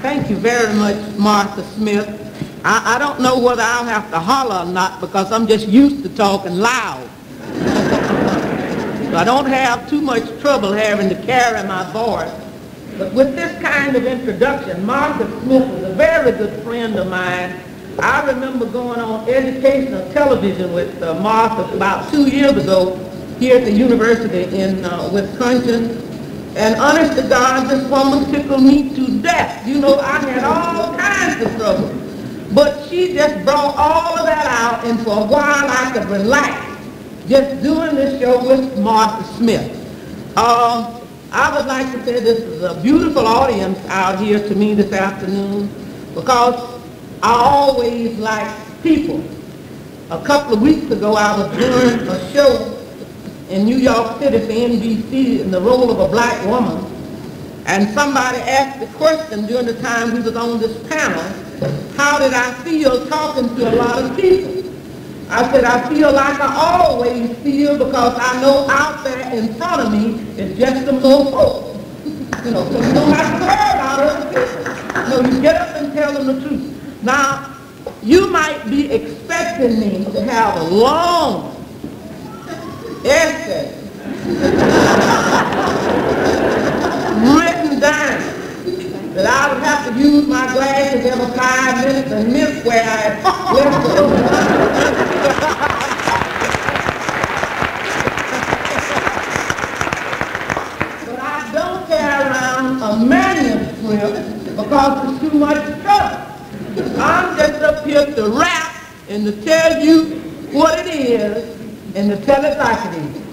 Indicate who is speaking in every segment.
Speaker 1: Thank you very much, Martha Smith. I, I don't know whether I'll have to holler or not because I'm just used to talking loud. so I don't have too much trouble having to carry my voice. But with this kind of introduction, Martha Smith is a very good friend of mine. I remember going on educational television with uh, Martha about two years ago here at the university in uh, Wisconsin. And honest to God, this woman tickled me to death. You know, I had all kinds of trouble. But she just brought all of that out, and for a while I could relax just doing this show with Martha Smith. Uh, I would like to say this is a beautiful audience out here to me this afternoon because I always like people. A couple of weeks ago I was doing a show in New York City for NBC in the role of a black woman. And somebody asked the question during the time we was on this panel, how did I feel talking to a lot of people? I said, I feel like I always feel because I know out there in front of me is just some little folks. You know, so you don't have to worry about other people. No, you get up and tell them the truth. Now, you might be expecting me to have a long essay written down. That I would have to use my glasses every five minutes and miss where I left but I don't carry around a manuscript because it's too much trouble. I'm just up here to rap and to tell you what it is and the it is.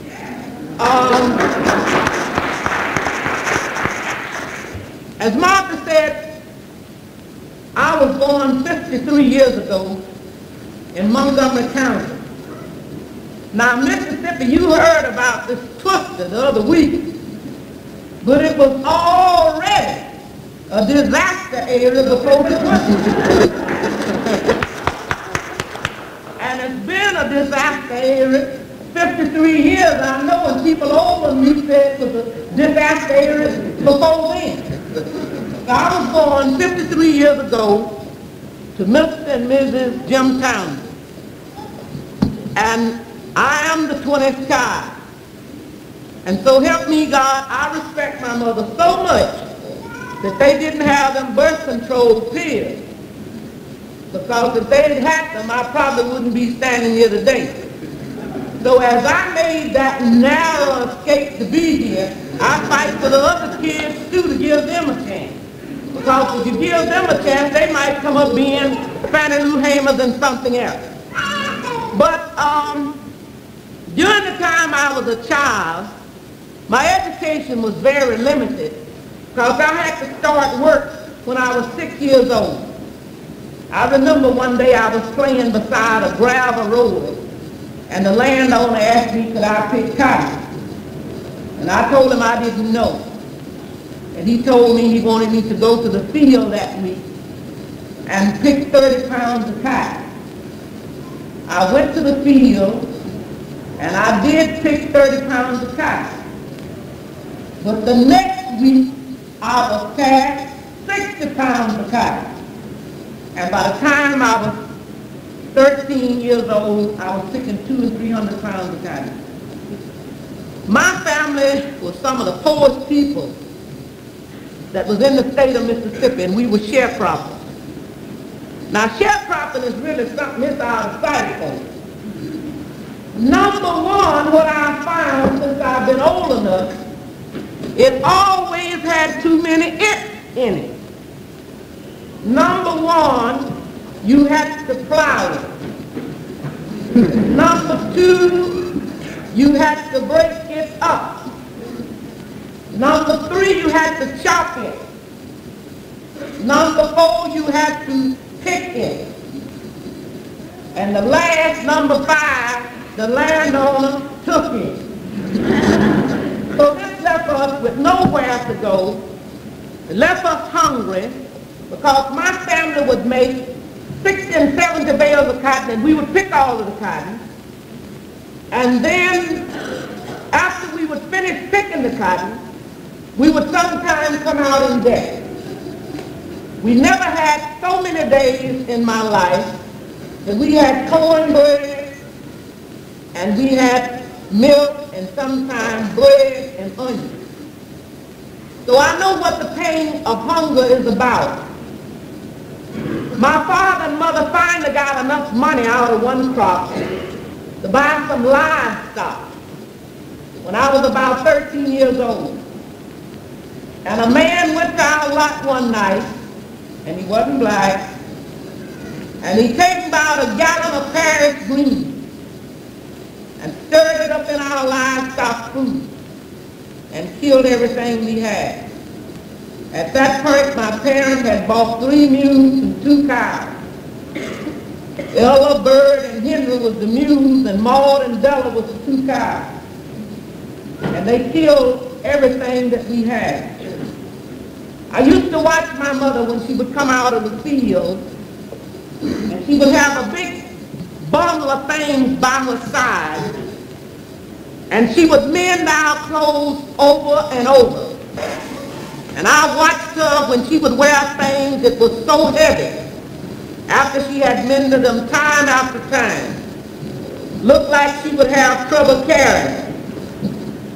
Speaker 1: Um, as Martha said, I was born 53 years ago in Montgomery County. Now, Mississippi, you heard about this twister the other week, but it was already a disaster area before the twister. Disaster area. 53 years, I know, and people over me said a disaster area before then. I was born 53 years ago to Mr. and Mrs. Jim Townsend. And I am the 20th child. And so help me God, I respect my mother so much that they didn't have them birth control pills because if they had them, I probably wouldn't be standing here today. So as I made that narrow escape to be here, I fight for the other kids too to give them a chance. Because if you give them a chance, they might come up being Fannie Lou Hamers and something else. But um, during the time I was a child, my education was very limited because I had to start work when I was six years old. I remember one day I was playing beside a gravel road, and the landowner asked me could I pick cotton. And I told him I didn't know. And he told me he wanted me to go to the field that week and pick 30 pounds of cotton. I went to the field, and I did pick 30 pounds of cotton. But the next week, I was taxed 60 pounds of cotton. And by the time I was 13 years old, I was picking two and 300 pounds of cotton. My family was some of the poorest people that was in the state of Mississippi, and we were sharecroppers. Now, sharecropping is really something that's out of sight, folks. Number one, what I found since I've been old enough, it always had too many it in it. Number one, you have to plow it. Number two, you have to break it up. Number three, you have to chop it. Number four, you have to pick it. And the last, number five, the landowner took it. so this left us with nowhere to go. It left us hungry because my family would make 60 and 70 bales of cotton and we would pick all of the cotton. And then after we would finish picking the cotton, we would sometimes come out in debt. We never had so many days in my life that we had cornbread and we had milk and sometimes bread and onions. So I know what the pain of hunger is about. My father and mother finally got enough money out of one crop to buy some livestock when I was about 13 years old. And a man went down a lot one night, and he wasn't black, and he took about a gallon of Paris green and stirred it up in our livestock food and killed everything we had. At that point, my parents had bought three mules and two cows. Ella, Bird, and Henry was the mules, and Maud and Della was the two cows. And they killed everything that we had. I used to watch my mother when she would come out of the field, and she would have a big bundle of things by her side, and she would mend our clothes over and over. And I watched her when she would wear things that were so heavy after she had mended them time after time. Looked like she would have trouble carrying.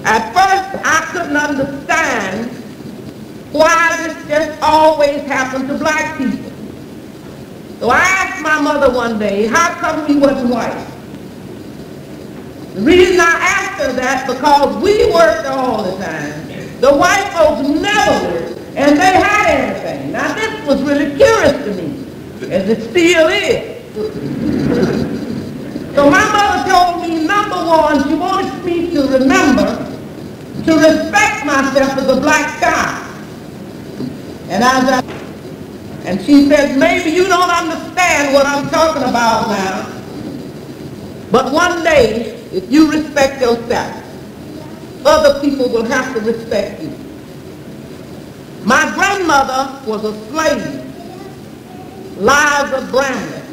Speaker 1: At first, I couldn't understand why this just always happened to black people. So I asked my mother one day, how come we wasn't white? The reason I asked her that because we worked all the time. The white folks never worked, and they had everything. Now this was really curious to me, as it still is. So my mother told me, number one, she wanted me to remember to respect myself as a black child. And as I, and she said, maybe you don't understand what I'm talking about now. But one day, if you respect yourself, other people will have to respect you. My grandmother was a slave, Liza Bramlett,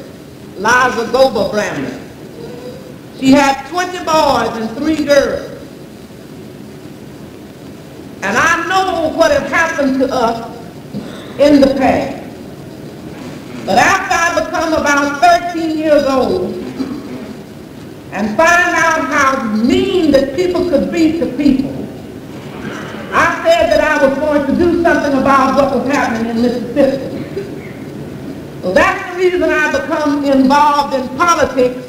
Speaker 1: Liza Gober Bramlett. She had 20 boys and three girls. And I know what had happened to us in the past. But after I become about 13 years old and find out how mean that people could be to people, I said that I was going to do something about what was happening in Mississippi. That's the reason I become involved in politics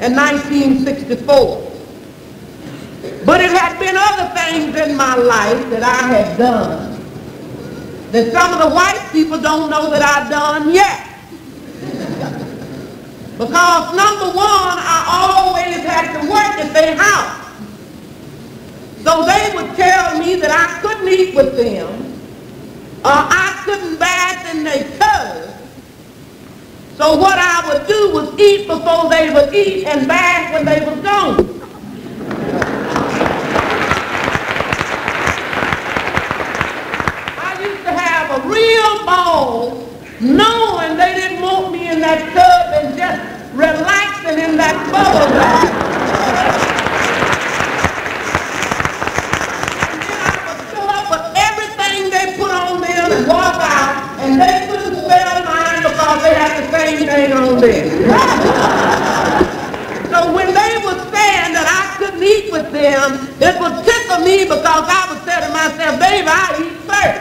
Speaker 1: in 1964. But it had been other things in my life that I had done that some of the white people don't know that I've done yet. Because number one, I always had to work at their house. So they would tell me that I couldn't eat with them, or I couldn't bath in their tub. So what I would do was eat before they would eat and bath when they were gone. I used to have a real ball knowing they didn't want me in that tub and just relaxing in that bubble bath. and they put on them and walk out, and they couldn't spell mine because they had the same thing on them. so when they were saying that I couldn't eat with them, it would tickle me because I was say to myself, baby, I eat first.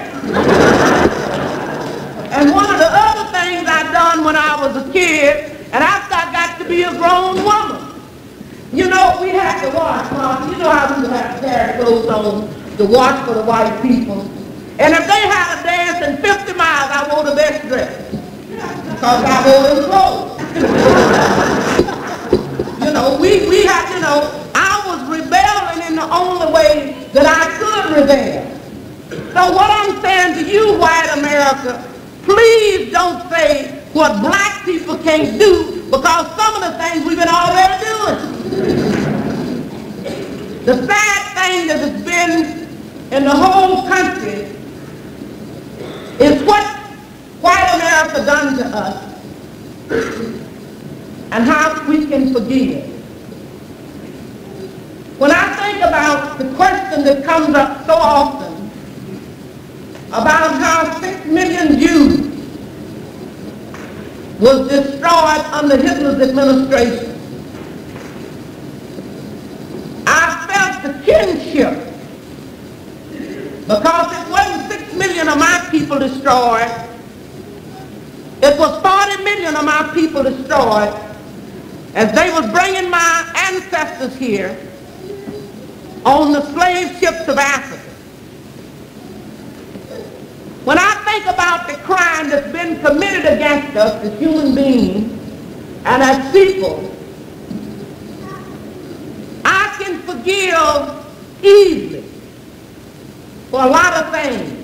Speaker 1: And one of the other things I done when I was a kid, and after I got to be a grown woman, you know, we had to wash, Mom. You know how we would to wash for the white people. And if they had a dance in 50 miles, I wore the best dress. Because I wore them clothes. you know, we, we had, you know, I was rebelling in the only way that I could rebel. So what I'm saying to you, white America, Please don't say what black people can't do because some of the things we've been already doing. The sad thing that has been in the whole country is what white America done to us and how we can forgive. When I think about the question that comes up so often about how six million Jews was destroyed under Hitler's administration. I kinship because it wasn't six million of my people destroyed. It was 40 million of my people destroyed as they was bringing my ancestors here on the slave ships of Africa. When I think about the crime that's been committed against us as human beings and as people, I easily for a lot of things.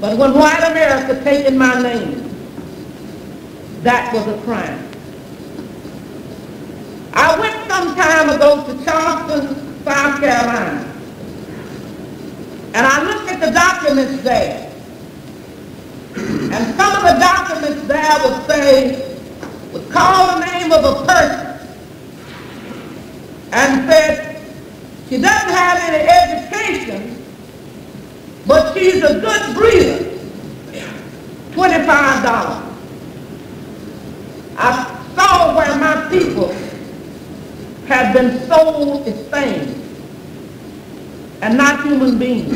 Speaker 1: But when white America taken my name, that was a crime. I went some time ago to Charleston, South Carolina. And I looked at the documents there. And some of the documents there would say, would call the name of a person and said, she doesn't have any education, but she's a good breeder. $25. I saw where my people had been sold as things and not human beings.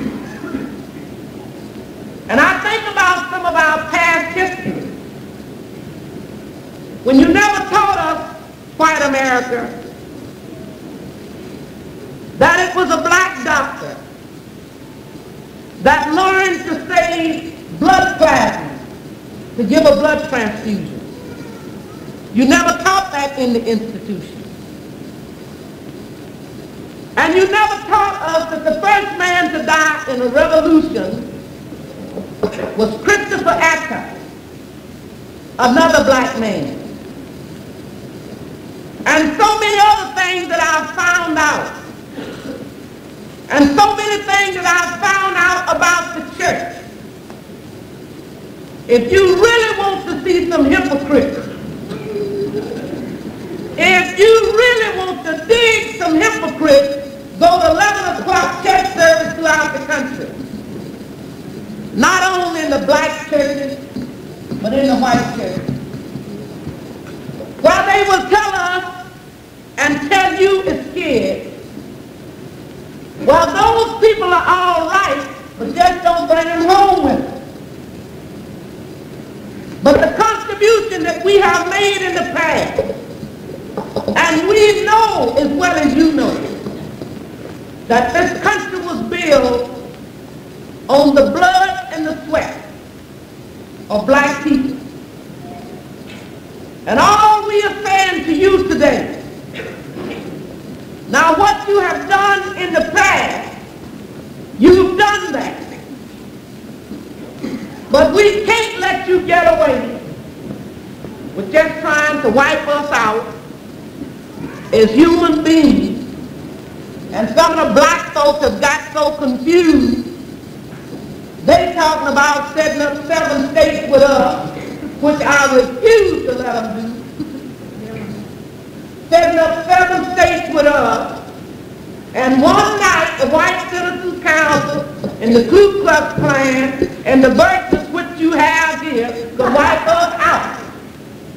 Speaker 1: And I think about some of our past history. When you never taught us, white America, that it was a black doctor that learned to save blood plasma to give a blood transfusion. You never taught that in the institution. And you never taught us that the first man to die in a revolution was Crispus Attucks, another black man. And so many other things that I've found out. And so many things that I've found out about the church. If you really want to see some hypocrites, if you really want to dig some hypocrites, go to 11 o'clock church service throughout the country. Not only in the black churches, but in the white churches. While they will tell us and tell you it's scared, well, those people are all right, but just don't bring them home with them. But the contribution that we have made in the past, and we know as well as you know, that this country was built on the blood and the sweat of black people. And all we are saying to you today, now what you have done in the past, you've done that. But we can't let you get away with just trying to wipe us out as human beings. And some of the black folks have got so confused, they talking about setting up seven states with us, which I refuse to let them do. Setting up seven states with us, and one night the White Citizens Council and the Ku Klux Klan and the Burkes which you have here could wipe us out.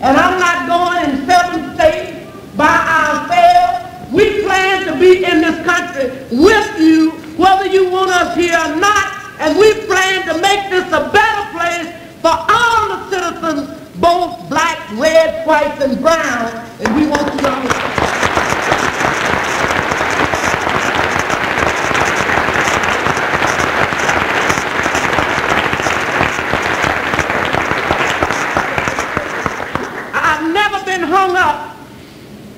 Speaker 1: And I'm not going in seven states by ourselves. We plan to be in this country with you, whether you want us here or not. And we plan to make this a better place for all the citizens, both black, red, white, and brown. And we want you to understand. I've never been hung up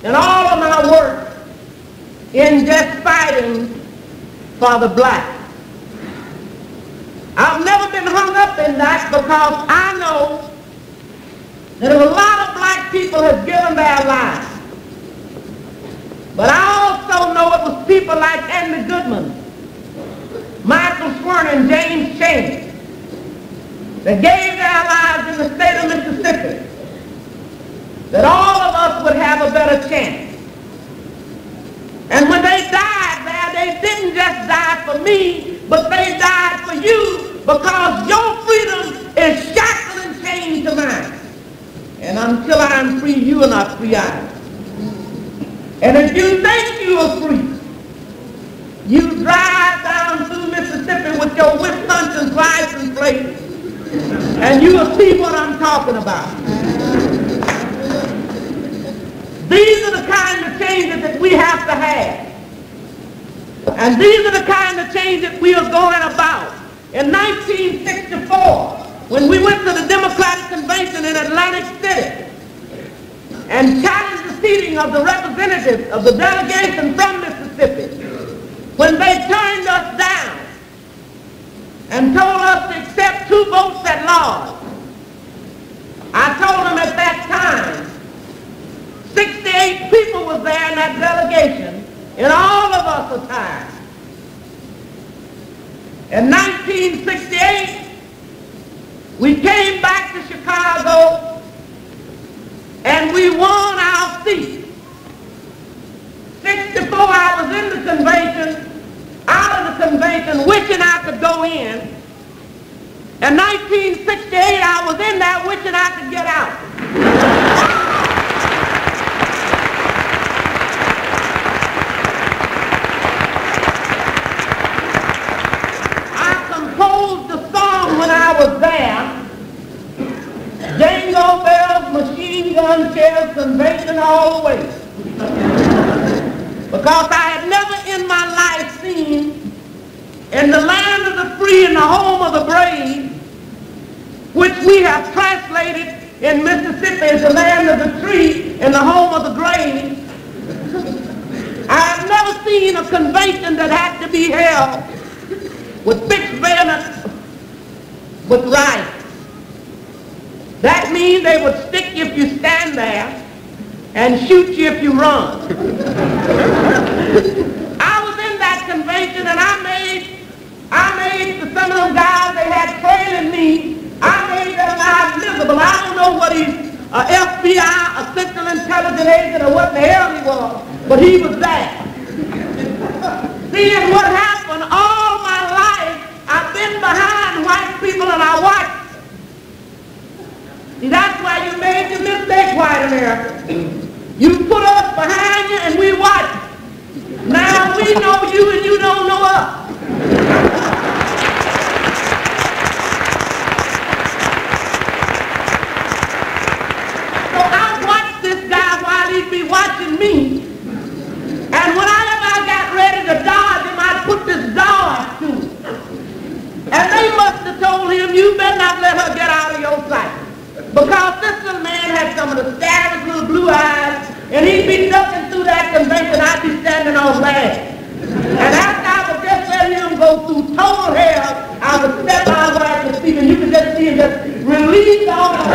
Speaker 1: in all of my work in just fighting for the black. I've never been hung up in that because I know that a lot of black people have given their lives. But I also know it was people like Andy Goodman, Michael Schwerner, and James Chaney that gave their lives in the state of Mississippi that all of us would have a better chance. And when they died there, they didn't just die for me, but they died for you because your freedom is shackled and chained to mine. And until I'm free, you are not free either. And if you think you are free, you drive down through Mississippi with your Wisconsin license plate, and you will see what I'm talking about. These are the kind of changes that we have to have. And these are the kind of changes we are going about. In 1964, when we went to the Democratic Convention in Atlantic City and challenged the seating of the representatives of the delegation from Mississippi, when they turned us down and told us to accept two votes at large, I told them at that time, 68 people was there in that delegation, and all of us are tired. In 1968, we came back to Chicago and we won our seat. 64 I was in the convention, out of the convention, wishing I could go in. In 1968 I was in there wishing I could get out. when I was there, jingle bells, machine gun shells, convention way. because I had never in my life seen in the land of the free and the home of the brave, which we have translated in Mississippi as the land of the tree and the home of the grave. I have never seen a convention that had to be held with fixed bayonets with right. That means they would stick you if you stand there and shoot you if you run. I was in that convention and I made, I made some of them guys they had trailing me, I made them out miserable. I don't know what he's, a FBI, a Central Intelligence Agent, or what the hell he was, but he was there. Seeing what happened all my life, I've been behind white people and I watched. See, that's why you made your mistake, white America. You put us behind you and we watch. Now we know you and you don't know us. So I watched this guy while he'd be watching me. And whenever I got ready to dodge him, I'd put this dodge to him. And they must have told him, you better not let her get out of your sight. Because this little man had some of the saddest little blue eyes, and he'd be ducking through that convention, I'd be standing on land. And after I would just let him go through total hell, I would step out right to see him, you could just see him just release all of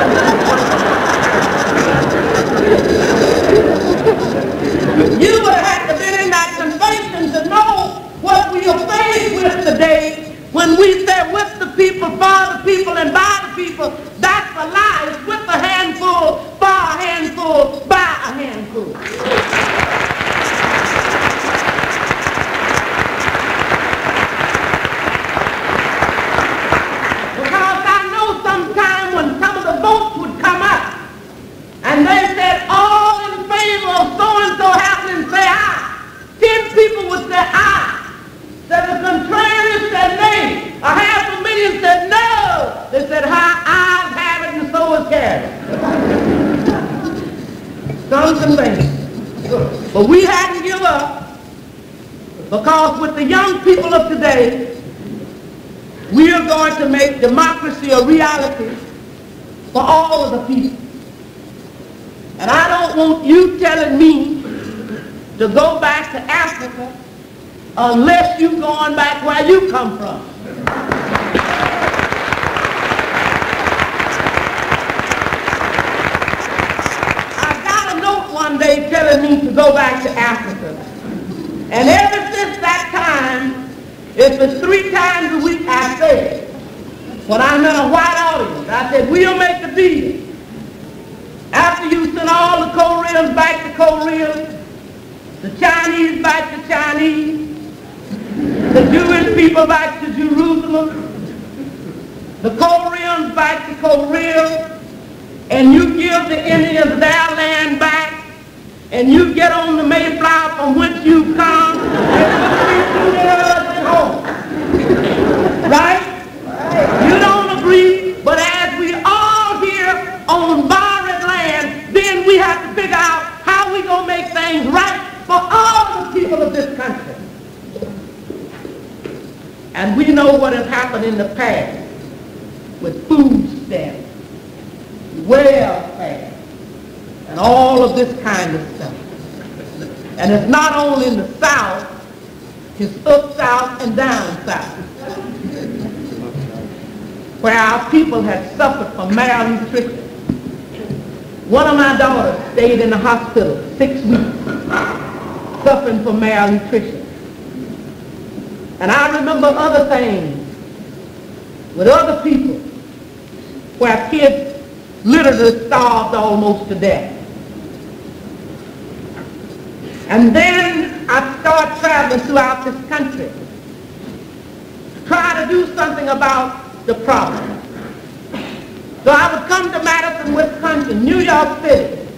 Speaker 1: You would have to been in that convention to know what we are faced with today when we say with the people, for the people, and by the people, that's a lie. It's with a handful, for a handful, by a handful. Because I know sometime when some of the votes would come up, and they said all in favor of so-and-so happening, say aye. Ten people would say aye. That the contrarians said nay. A half a million said no. They said, hi, I've had it and so is carried. Some convention. But we hadn't give up because with the young people of today, we are going to make democracy a reality for all of the people. And I don't want you telling me to go back to Africa unless you're going back where you come from. I got a telling me to go back to Africa. And ever since that time, it's been three times a week I said, when I'm in a white audience, I said, we'll make the deal. After you send all the Koreans back to Korea, the Chinese back to Chinese, the Jewish people back to Jerusalem, the Koreans back to Korea, and you give the Indians their land back, and you get on the Mayflower from which you come, and home. Right? You don't agree, but as we all here on borrowed land, then we have to figure out how we gonna make things right for all the people of this country. And we know what has happened in the past with food stamps, welfare, and all of this kind of stuff. And it's not only in the South, it's up South and down South, where our people have suffered from malnutrition. One of my daughters stayed in the hospital six weeks, suffering from malnutrition. And I remember other things with other people where kids literally starved almost to death. And then I started traveling throughout this country, try to do something about the problem. So I would come to Madison, Wisconsin, New York City,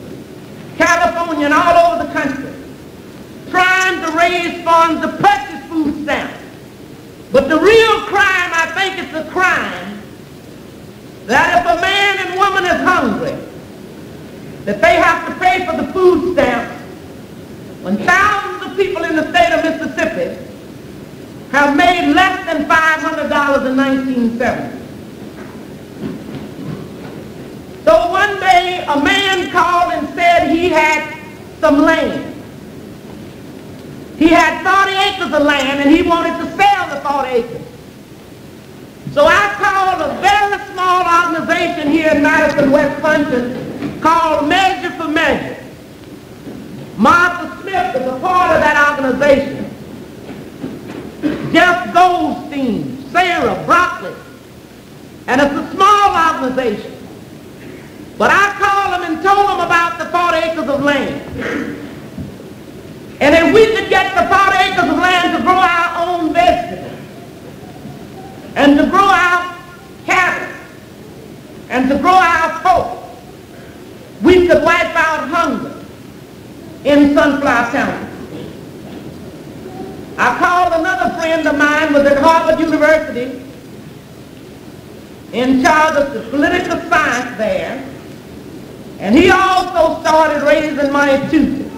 Speaker 1: California, and all over the country, trying to raise funds to purchase food stamps. But the real crime, I think it's a crime that if a man and woman is hungry, that they have to pay for the food stamps when thousands of people in the state of Mississippi have made less than $500 in 1970. So one day a man called and said he had some land. He had 40 acres of land and he wanted to sell the 40 acres. So I called a very small organization here in Madison, Wisconsin called Measure for Measure. Martha Smith is a part of that organization. Jeff Goldstein, Sarah Broccoli. And it's a small organization. But I called them and told them about the 40 acres of land. And if we could get the 40 acres of land to grow our own vegetables, and to grow our cattle, and to grow our pork, we could wipe out hunger in Sunflower County. I called another friend of mine was at Harvard University in charge of the political science there, and he also started raising money too.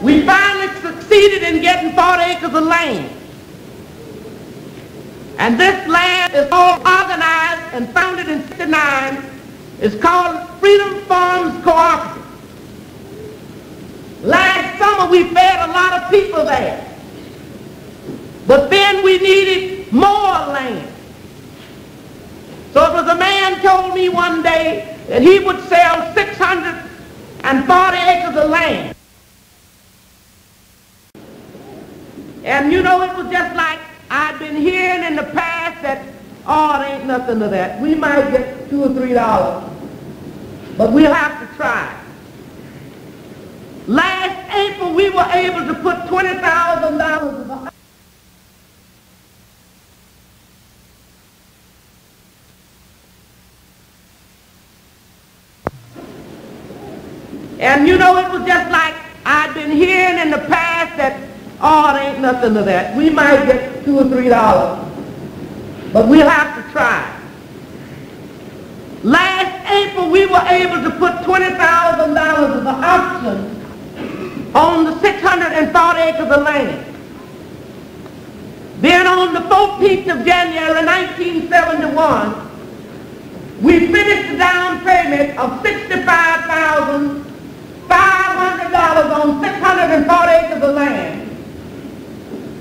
Speaker 1: We finally succeeded in getting 40 acres of land. And this land is all organized and founded in 69. It's called Freedom Farms Cooperative. Last summer we fed a lot of people there. But then we needed more land. So it was a man told me one day that he would sell 640 acres of land. And you know, it was just like I'd been hearing in the past that, oh, it ain't nothing to that. We might get two or three dollars, but we'll have to try. Last April, we were able to put $20,000 And you know, it was just like I'd been hearing in the past that Oh, it ain't nothing to that. We might get two or three dollars, but we'll have to try. Last April, we were able to put $20,000 as an option on the 640 acres of land. Then on the 14th of January 1971, we finished the down payment of $65,500 on 640 acres of land.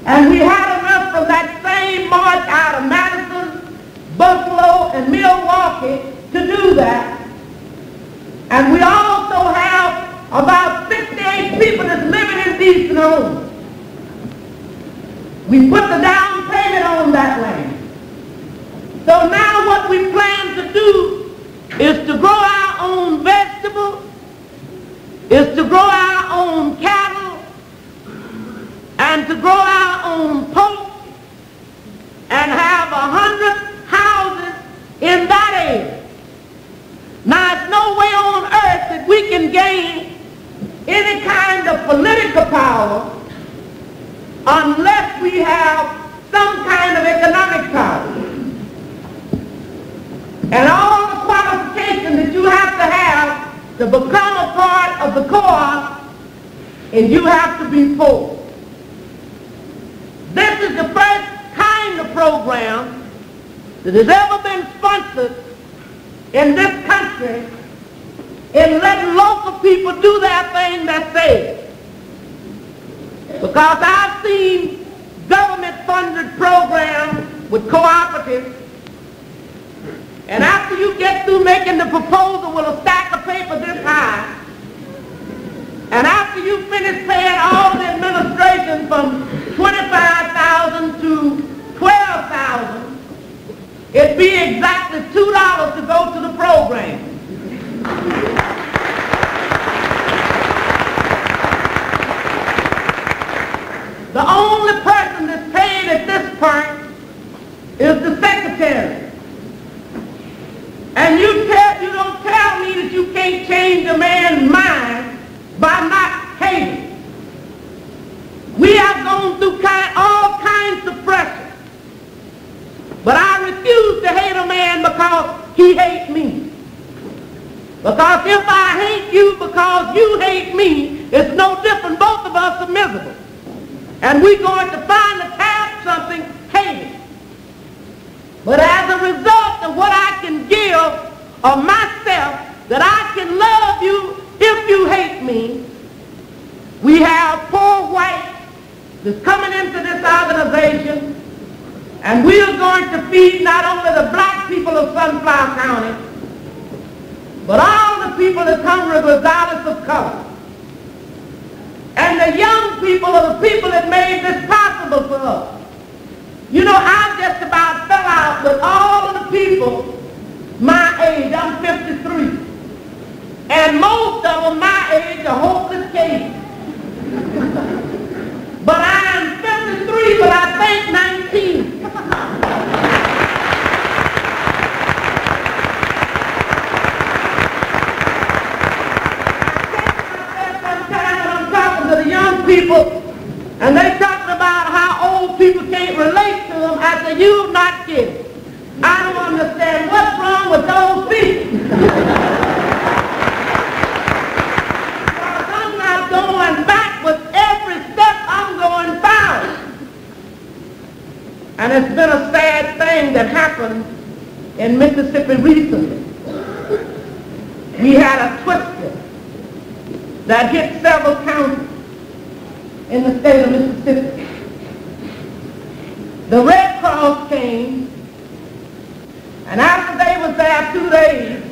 Speaker 1: And we had enough from that same march out of Madison, Buffalo, and Milwaukee to do that. And we also have about 58 people that's living in decent homes. We put the down payment on that land. So now what we plan to do is to grow our own vegetables, is to grow our own cattle, and to grow our own pork and have a hundred houses in that area. gain any kind of political power unless we have some kind of economic power. And all the qualifications that you have to have to become a part of the co-op, and you have to be poor. This is the first kind of program that has ever been sponsored in this country in letting local people do their thing themselves. Because I've seen government-funded programs with cooperatives, and after you get through making the proposal with a stack of paper this high, and after you finish paying all the administration from 25000 to 12000 it'd be exactly $2 to go to the program. The only person that's paid at this point is the secretary. And you tell you don't tell me that you can't change a man's mind by not hating. We have gone through kind, all kinds of pressure. But I refuse to hate a man because he hates me. Because if I hate you because you hate me, it's no different. Both of us are miserable. And we're going to find to have something hated. But as a result of what I can give of myself, that I can love you if you hate me, we have poor whites that's coming into this organization, and we are going to feed not only the black people of Sunflower County, but all the people that's hungry regardless of color. And the young people are the people that made this possible for us. You know, I just about fell out with all of the people my age. I'm 53. And most of them my age are hopeless cases. but I am 53, but I think 19. to the young people, and they talking about how old people can't relate to them. I said, you're not kidding. I don't understand what's wrong with those people. I'm not going back with Every step I'm going forward. And it's been a sad thing that happened in Mississippi recently. We had a twister that hit several counties in the state of Mississippi. The Red Cross came, and after they was there two days,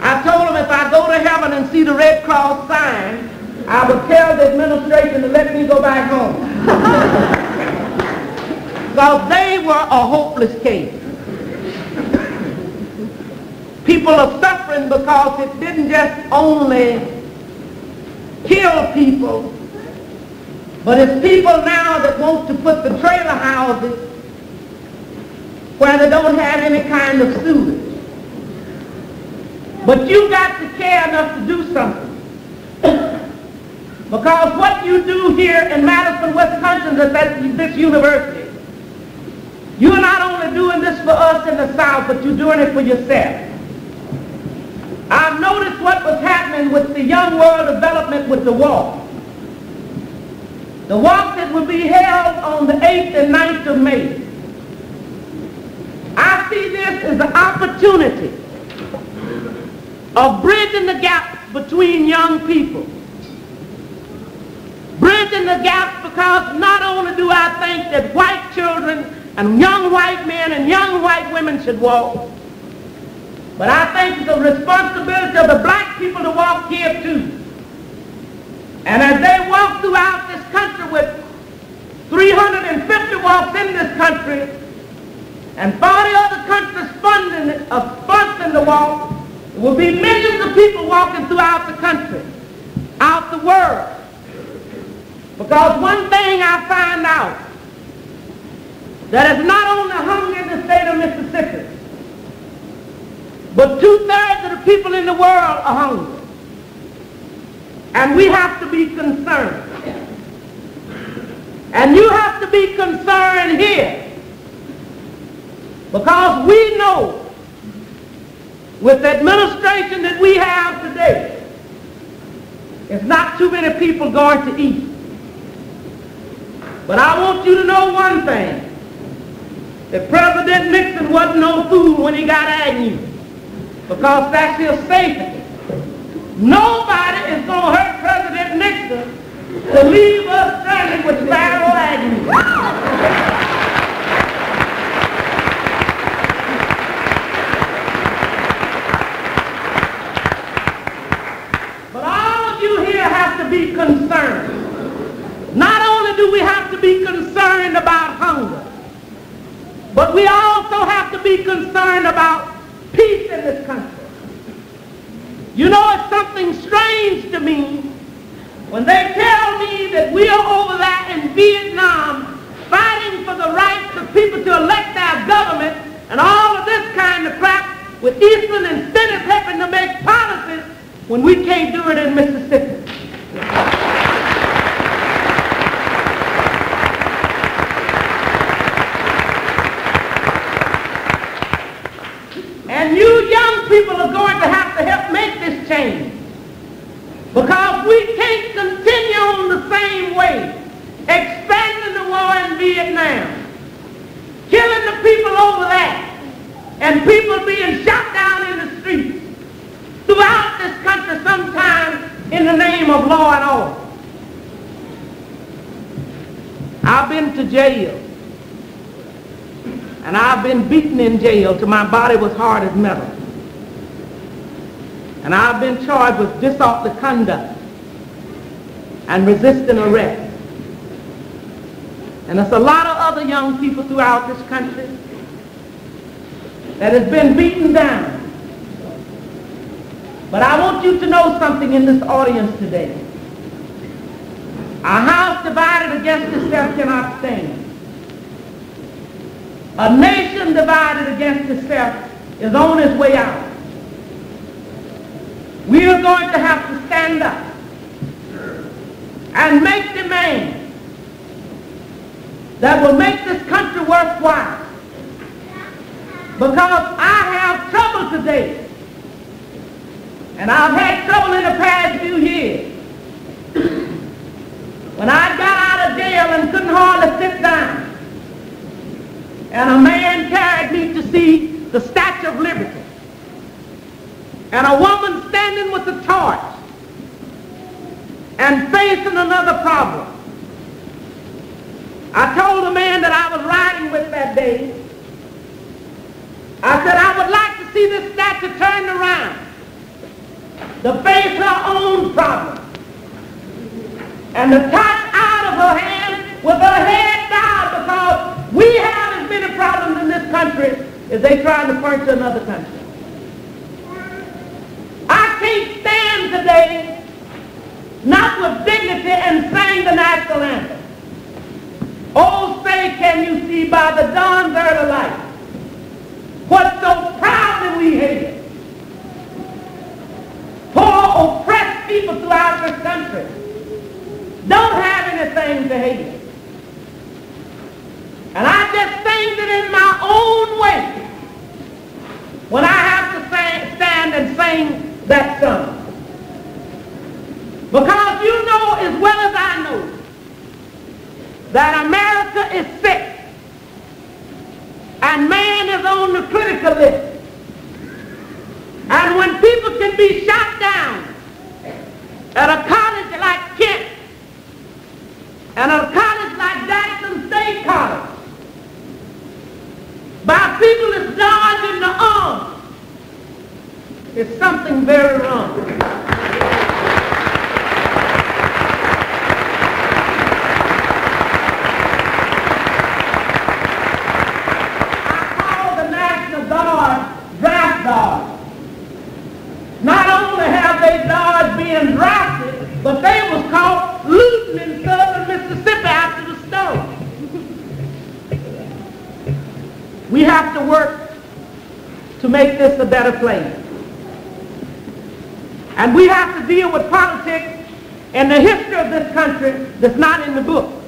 Speaker 1: I told them if I go to heaven and see the Red Cross sign, I would tell the administration to let me go back home. because they were a hopeless case. People are suffering because it didn't just only kill people, but it's people now that want to put the trailer houses where they don't have any kind of sewage. But you got to care enough to do something. because what you do here in Madison, Wisconsin at this university, you're not only doing this for us in the South, but you're doing it for yourself. I've noticed what was happening with the Young World Development with the walk. The walk that will be held on the 8th and 9th of May. I see this as an opportunity of bridging the gap between young people. Bridging the gap because not only do I think that white children and young white men and young white women should walk, but I think it's a responsibility of the black people to walk here too. And as they walk throughout this country with 350 walks in this country and 40 other countries funding, uh, sponsoring the walk, there will be millions of people walking throughout the country, out the world. Because one thing I find out, that is not only hunger in the state of Mississippi, but two-thirds of the people in the world are hungry. And we have to be concerned. And you have to be concerned here. Because we know with the administration that we have today, it's not too many people going to eat. But I want you to know one thing. That President Nixon wasn't no fool when he got Agnew. Because that's his safety. Nobody is going to hurt President Nixon to leave us standing with Spiro Agnew. be concerned. Not only do we have to be concerned about hunger, but we also have to be concerned about peace in this country. You know, it's something strange to me when they tell me that we are over there in Vietnam fighting for the rights of people to elect our government and all of this kind of crap with Eastland and Senate helping to make policies when we can't do it in Mississippi. And you young people are going to have help make this change. Because we can't continue on the same way, expanding the war in Vietnam, killing the people over there, and people being shot down in the streets throughout this country sometimes in the name of law and order. I've been to jail. And I've been beaten in jail till my body was hard as metal. And I've been charged with disorderly conduct and resisting arrest. And there's a lot of other young people throughout this country that has been beaten down but I want you to know something in this audience today. A house divided against itself cannot stand. A nation divided against itself is on its way out. We are going to have to stand up and make demands that will make this country worthwhile. Because I have trouble today and I've had trouble in the past few years. when I got out of jail and couldn't hardly sit down, and a man carried me to see the Statue of Liberty, and a woman with the torch and facing another problem. I told the man that I was riding with that day, I said, I would like to see this statue turned around to face her own problem and to touch out of her hand with her head down because we have as many problems in this country as they trying to furnish another country. I can't stand today not with dignity and sing the national anthem. Oh, say can you see by the dawn's early light what so proudly we hated poor, oppressed people throughout this country don't have anything to hate. And I just sing it in my own way when I have to sing, stand and sing that song. Because you know as well as I know that America is sick and man is on the critical list. And when people can be shot down at a college like Kent and a college like Jackson State College by people that's dodging the arm, it's something very wrong. being drafted, but they was caught looting in southern Mississippi after the storm. We have to work to make this a better place. And we have to deal with politics and the history of this country that's not in the book.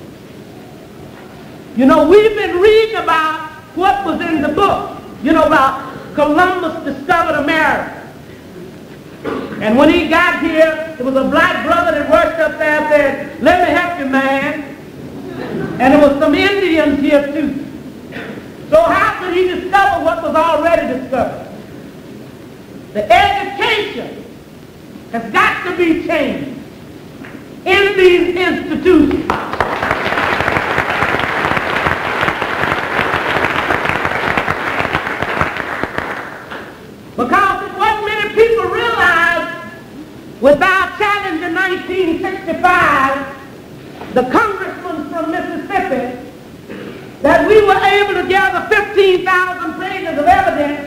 Speaker 1: You know, we've been reading about what was in the book, you know, about Columbus discovered America. And when he got here, there was a black brother that worked up there and said, let me help you, man. And there was some Indians here, too. So how could he discover what was already discovered? The education has got to be changed in these institutions. Because what many people realize with our challenge in 1965, the congressman from Mississippi, that we were able to gather 15,000 pages of evidence